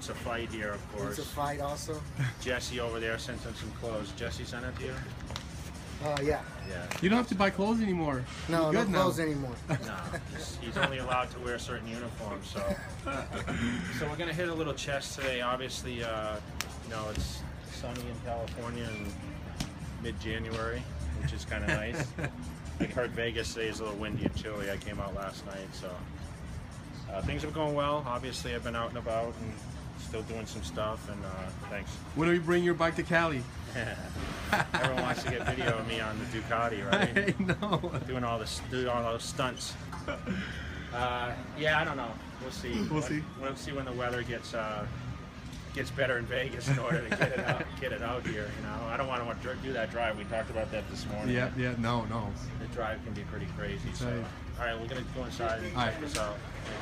It's a fight here, of course. It's a fight also. Jesse over there sent in some clothes. Jesse sent it to you? Oh yeah. Yeah. You don't have to buy clothes anymore. No, You're no good now. clothes anymore. No, he's, he's only allowed to wear certain uniforms. So, so we're gonna hit a little chest today. Obviously, uh, you know it's sunny in California in mid-January, which is kind of nice. I heard Vegas today is a little windy and chilly. I came out last night, so uh, things are going well. Obviously, I've been out and about and still doing some stuff. And uh, thanks. When do we bring your bike to Cali? Everyone wants to get video of me on the Ducati, right? I know. doing all this, doing all those stunts. Uh, yeah, I don't know. We'll see. We'll see. We'll see when the weather gets uh, gets better in Vegas in order to get it out, get it out here. You know, I don't want to do that drive. We talked about that this morning. Yeah, yeah, no, no. The drive can be pretty crazy. So, right. all right, we're gonna go inside and All check right. this out.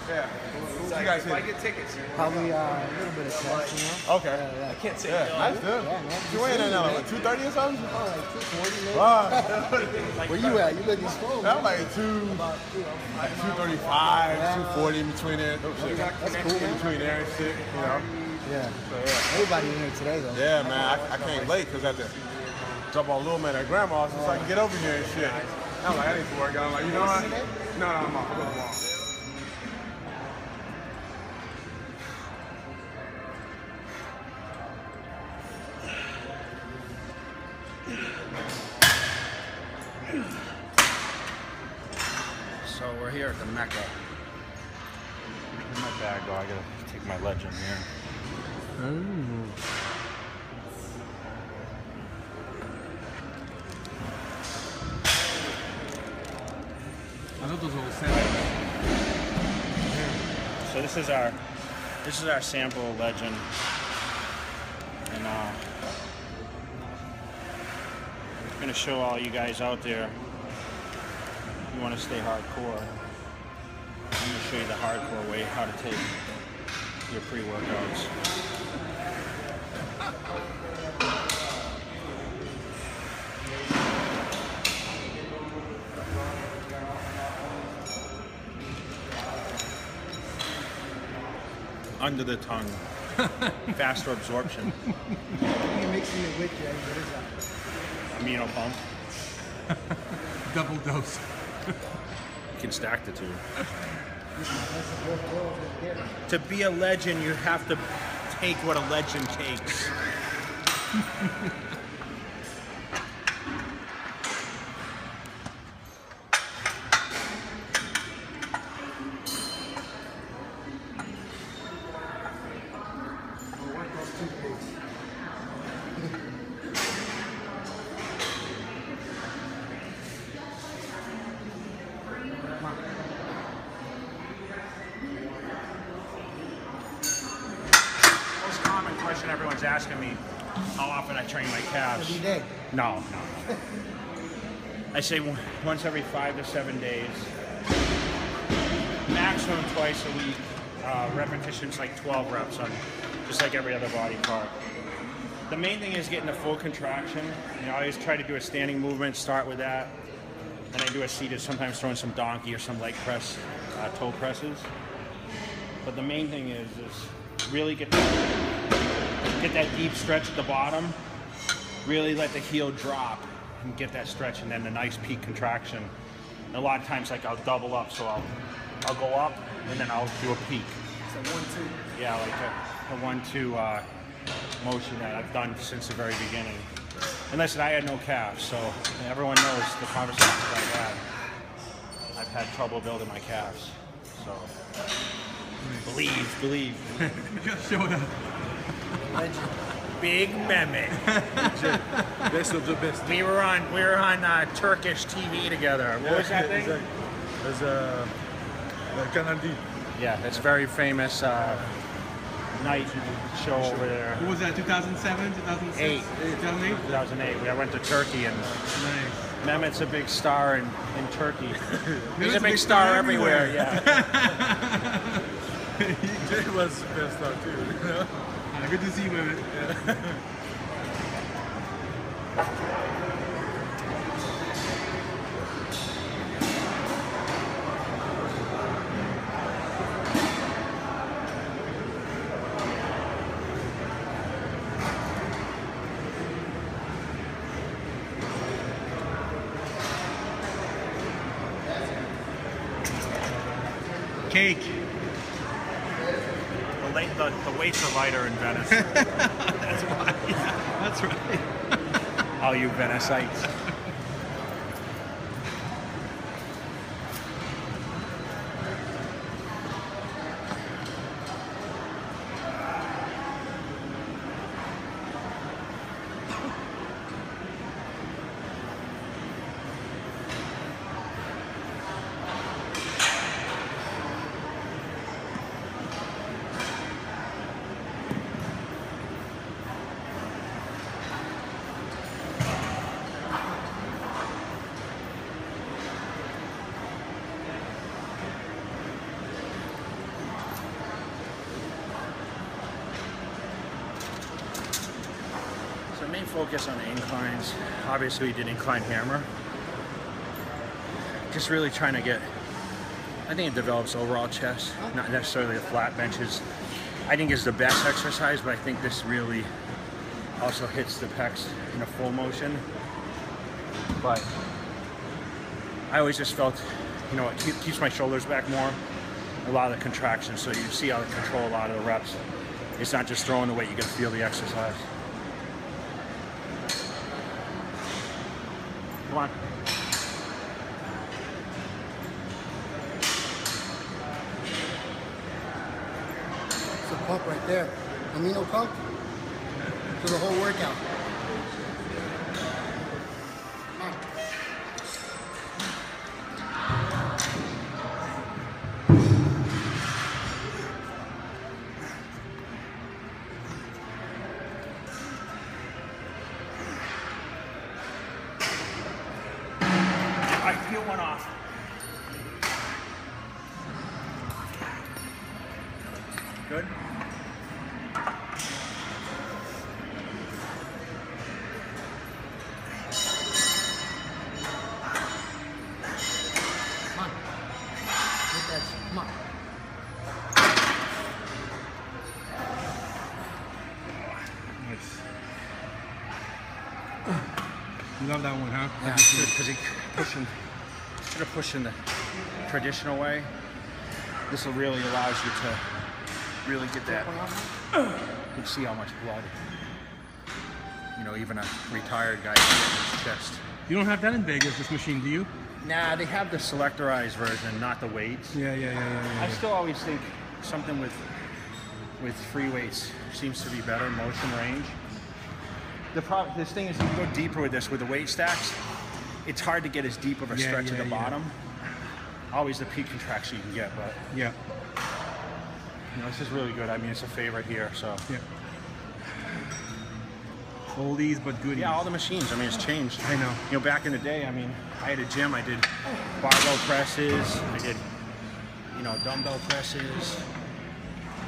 Yeah. What you guys hit? Probably uh, a little bit of chest, you know. Okay. Yeah, yeah. I can't say. Yeah, nice, dude. Yeah, man. You weighing in now, like 230 or something? Oh, like 240 maybe. Wow. Where you at? You looking swole? I'm man. like two, About, you know, like 235, 240 in between there. That's cool, In between there and shit, you know. Yeah. So, yeah. Everybody in here today though. Yeah, man, I, I came late because I had to drop off little man at grandma's so I can get over here and shit. I'm like, I need to work out. I'm like, you know what? No, no, I'm off. I'm off. So we're here at the Mecca. Where's my bag go? I gotta take my legend here. All. So this is our this is our sample legend, and uh, I'm gonna show all you guys out there. If you want to stay hardcore, I'm gonna show you the hardcore way how to take your pre-workouts. Under the tongue, faster absorption, You mixing it with you. Eh? What is that? amino pump. Double dose. You can stack the two. To be a legend, you have to take what a legend takes. Asking me, how often I train my calves. Every day. No, no, no. I say once every five to seven days. Maximum twice a week. Uh, repetitions like 12 reps on just like every other body part. The main thing is getting a full contraction. You know, I always try to do a standing movement, start with that. Then I do a seated, sometimes throwing some donkey or some leg press, uh, toe presses. But the main thing is, is really get that, get that deep stretch at the bottom. Really let the heel drop and get that stretch, and then a nice peak contraction. And a lot of times, like I'll double up, so I'll I'll go up and then I'll do a peak. So one, two. Yeah, like a, a one-two uh, motion that I've done since the very beginning. And listen, I had no calves, so everyone knows the conversations I've had. I've had trouble building my calves, so believe, believe. You just showed up. Legend. Big Mehmet. Best of the best. We were on we were on uh, Turkish TV together. What was that thing? There's a Kanal D. Yeah, that's a very famous uh, night show over there. What was that, 2007, 2006? Eight. 2008? 2008. We- I went to Turkey and Nice. Mehmet's a big star in, in Turkey. He's a big star everywhere. Yeah. Jay was best out too. You know? Yeah, good to see you, man. Cake. The, late, the, the weights are lighter in Venice. That's why. That's right. All you Venicites. So main focus on the inclines. Obviously, we did incline hammer. Just really trying to get. I think it develops overall chest, not necessarily the flat benches. I think is the best exercise, but I think this really also hits the pecs in a full motion. But I always just felt, you know, it keeps my shoulders back more. A lot of the contractions, so you see how to control a lot of the reps. It's not just throwing the weight; you to feel the exercise. Come on. It's a pump right there. Amino pump for the whole workout. Good. Come on. Get that. Come on. Nice. You love that one, huh? Yeah, because he pushing instead of pushing the traditional way, this will really allows you to really get that. You can see how much blood. You know, even a retired guy can get in his chest. You don't have that in Vegas, this machine, do you? Nah, they have the selectorized version, not the weights. Yeah, yeah, yeah, yeah. yeah, I still always think something with with free weights seems to be better motion range. The problem, this thing is, if you go deeper with this with the weight stacks. It's hard to get as deep of a Yeah, stretch yeah, at the yeah. bottom. Always the peak contraction you can get, but yeah. You know this is really good. I mean, it's a favorite here, so. Yeah. Oldies but goodies. Yeah, all the machines. I mean, it's changed. I know. You know, back in the day, I mean, I had a gym. I did barbell presses. I did, you know, dumbbell presses.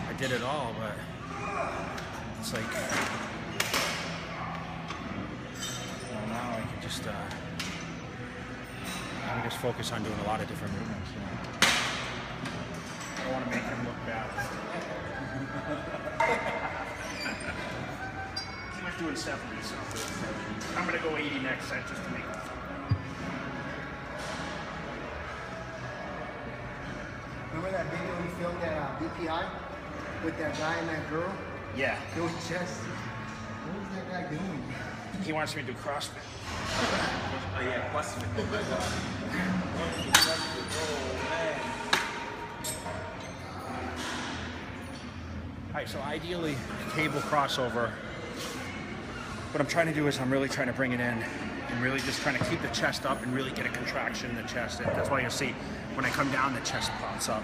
I did it all, but it's like, you know, now I can just, uh, I can just focus on doing a lot of different movements. You know. I don't want to make him look bad. He was doing 70, so I'm gonna go 80 next set just to make it. Remember that video we filmed at uh, BPI with that guy and that girl? Yeah, Those chests. What was that guy doing? he wants me to do CrossFit. Oh yeah, plus So ideally, cable crossover. What I'm trying to do is I'm really trying to bring it in and really just trying to keep the chest up and really get a contraction in the chest. And that's why you'll see when I come down, the chest pops up.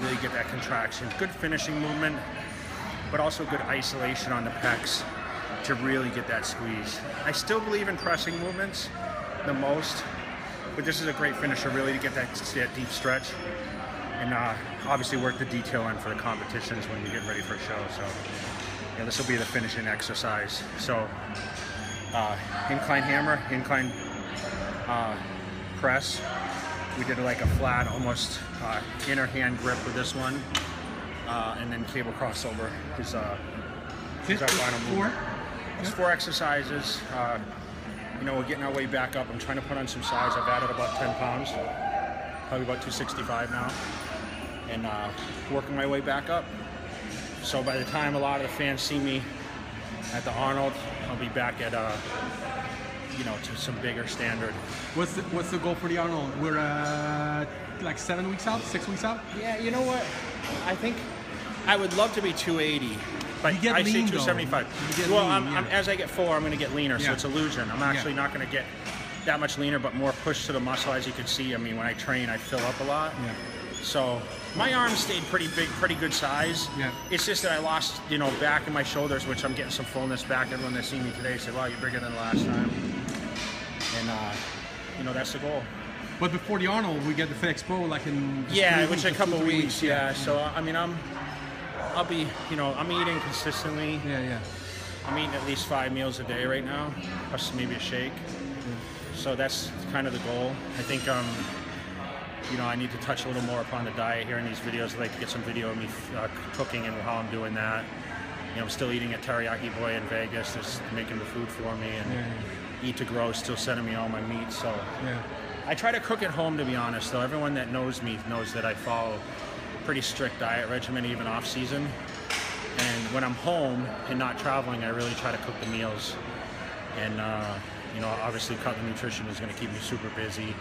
Really get that contraction. Good finishing movement, but also good isolation on the pecs to really get that squeeze. I still believe in pressing movements the most, but this is a great finisher really to get that, that deep stretch. And uh, obviously work the detail in for the competitions when you're getting ready for a show. So yeah, this will be the finishing exercise. So uh, incline hammer, incline uh, press. We did like a flat, almost uh, inner hand grip with this one, uh, and then cable crossover is uh, is our final Four? movement. It's four exercises. Uh, you know, we're getting our way back up. I'm trying to put on some size. I've added about 10 pounds, probably about 265 now. And uh, working my way back up. So by the time a lot of the fans see me at the Arnold, I'll be back at uh, you know to some bigger standard. What's the, what's the goal for the Arnold? We're uh, like seven weeks out, six weeks out. Yeah, you know what? I think I would love to be 280, but You get I lean, though. 275. You get well, lean, I'm, yeah. I'm, as I get fuller, I'm going to get leaner, so it's illusion. I'm actually Yeah. not going to get that much leaner, but more push to the muscle. As you can see, I mean, when I train, I fill up a lot. Yeah. So my arms stayed pretty big, pretty good size. Yeah. It's just that I lost, you know, back in my shoulders, which I'm getting some fullness back. Everyone that see me today said, "Wow, you're bigger than last time." And uh, you know, that's the goal. But before the Arnold, we get the Flex Pro like in Yeah, which a couple three weeks, yeah. So I mean, I'm, I'll be, you know, I'm eating consistently. Yeah, yeah. I'm eating at least five meals a day right now, plus maybe a shake. So that's kind of the goal. I think, um, you know, I need to touch a little more upon the diet here in these videos. I'd like to get some video of me uh, cooking and how I'm doing that. You know, I'm still eating at Teriyaki Boy in Vegas, just making the food for me, and Yeah, Eat to Grow is still sending me all my meat. So Yeah. I try to cook at home, to be honest. Though everyone that knows me knows that I follow a pretty strict diet regimen, even off season. And when I'm home and not traveling, I really try to cook the meals. And uh, you know, obviously, Cutler Nutrition is going to keep me super busy.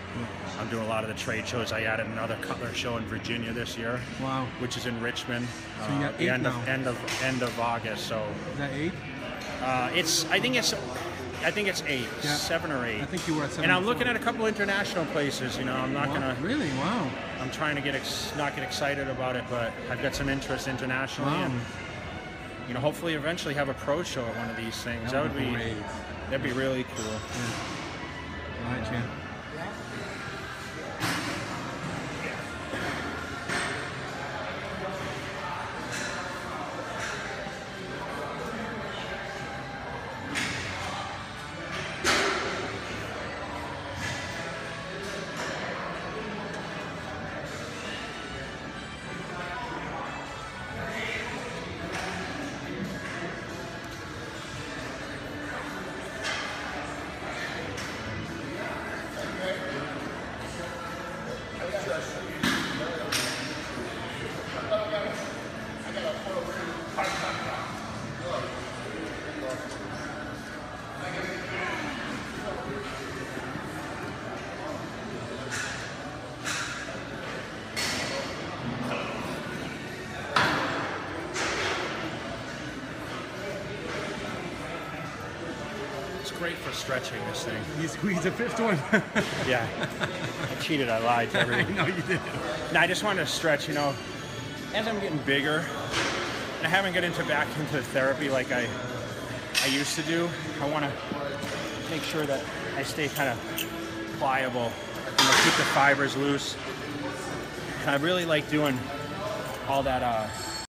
I'm doing a lot of the trade shows. I added another Cutler show in Virginia this year, Wow. which is in Richmond. So you uh, got the eight end now. of end of end of August. So Is that eight? uh, it's I think it's I think it's eight, Yeah. seven or eight. I think you were at seven. and I'm looking at a couple international places. You know, I'm not Wow, gonna. Really? Wow. I'm trying to get ex- not get excited about it, but I've got some interest internationally, Wow. and you know, hopefully, eventually have a pro show at one of these things. That, That would be great. That'd be really cool. All right, champ. It's great for stretching this thing. You squeezed the fifth one. Yeah, I cheated. I lied to I everyone. know you did. No, I just wanted to stretch. You know, as I'm getting bigger, and I haven't got into back into therapy like I I used to do. I want to make sure that I stay kind of pliable. You know, keep the fibers loose. And I really like doing all that uh,